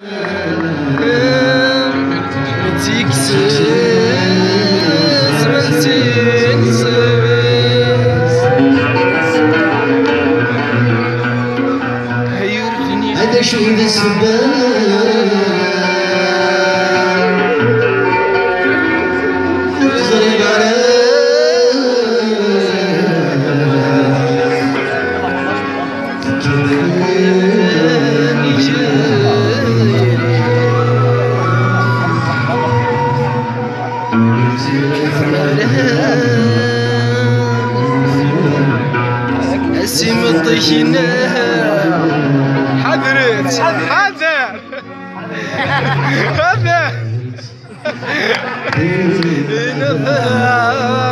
هذا شو ذا السباب اسم الطينة حذرت حذر حذر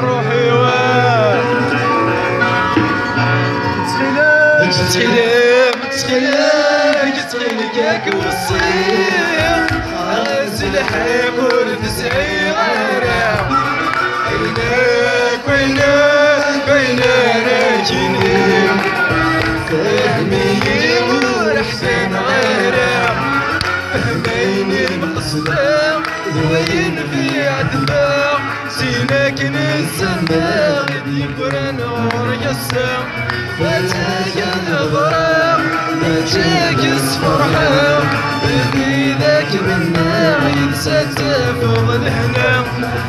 روحي وينك جيني عدفة سيناك نسمى غدي نور يسام فاتاك الغرام فاتاك فرحة بدي ذاك منا ينسى تفضل هنا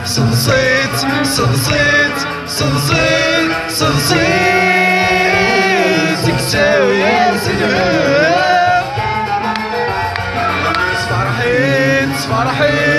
صلصيت صلصيت صلصيت صلصيت. تكساوي يا سلام فرحيت فرحيت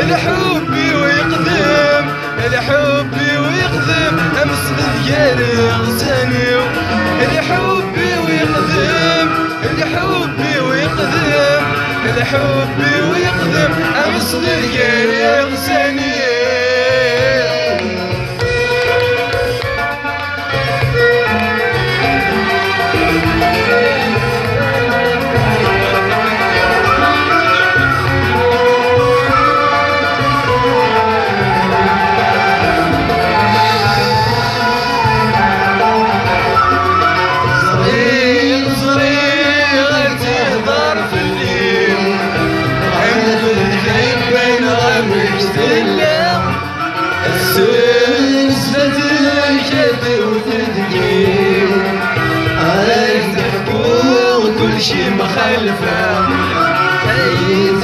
الحب ويقدم الحب ويقدم أمس ديال غزاني الحب ويقدم الحب ويقدم الحب ويقدم أمس ديال غزاني شي مخلفة عيد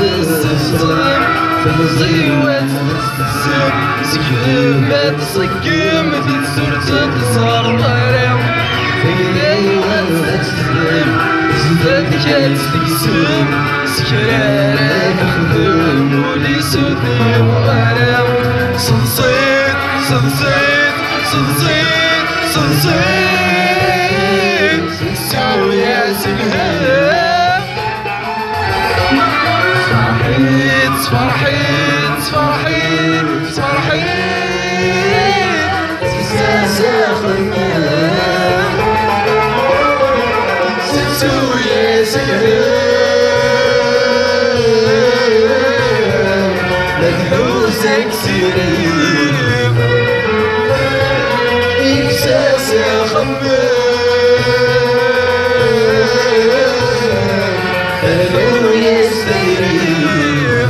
الزيوة تستسم سكيم ما تسكم تنسر تتصار طريق فيديوة تستسلم زدتك تستقسم سكرارة تخدم ولي سودي سو يا سلهام فرحيت فرحيت فرحيت فرحيت تساسا خمام سلسو يا سلهام مدحوسك سيريم إحساس يا خمام يستريح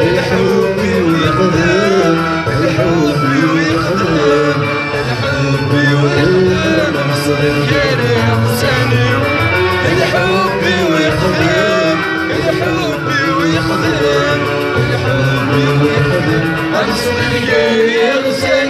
الحب ويقدم الحب ويقدم الحب ويقدم أبصر الجرح ثاني